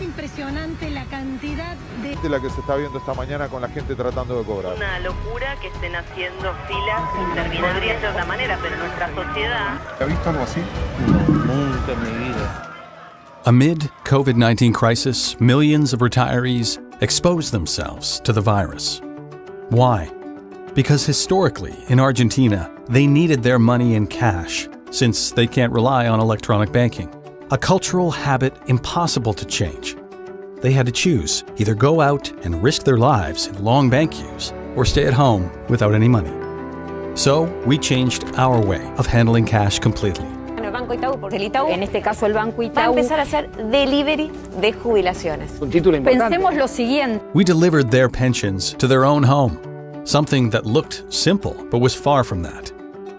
Es impresionante la cantidad de... la que se está viendo esta mañana con la gente tratando de cobrar. Una locura que estén haciendo filas interminables. Podría de otra manera, pero nuestra sociedad... ¿Ha visto algo así? Nunca en mi vida. Amid COVID-19 crisis, millions of retirees expose themselves to the virus. Why? Because historically, in Argentina, they needed their money in cash, since they can't rely on electronic banking. A cultural habit impossible to change. They had to choose either go out and risk their lives in long bank queues or stay at home without any money. So, we changed our way of handling cash completely. El Banco Itaú, porque el Itaú, en este caso el Banco Itaú, va a empezar a hacer delivery de jubilaciones. Un título importante. Pensemos lo siguiente. We delivered their pensions to their own home, something that looked simple but was far from that.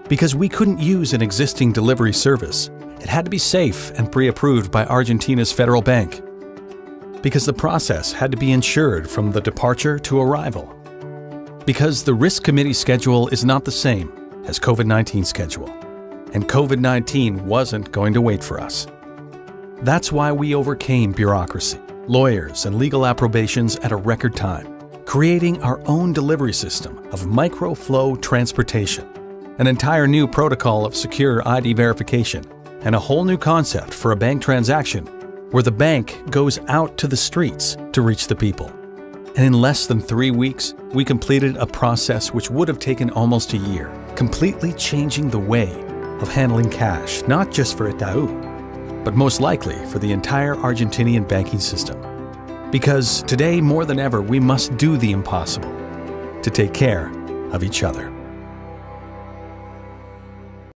Because we couldn't use an existing delivery service, it had to be safe and pre approved by Argentina's federal bank. Because the process had to be insured from the departure to arrival. Because the risk committee schedule is not the same as COVID 19 schedule. And COVID 19 wasn't going to wait for us. That's why we overcame bureaucracy, lawyers, and legal approbations at a record time, creating our own delivery system of microflow transportation, an entire new protocol of secure ID verification, and a whole new concept for a bank transaction where the bank goes out to the streets to reach the people. And in less than three weeks, we completed a process which would have taken almost a year, completely changing the way of handling cash, not just for Itaú, but most likely for the entire Argentinian banking system. Because today, more than ever, we must do the impossible to take care of each other.